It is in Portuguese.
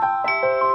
Música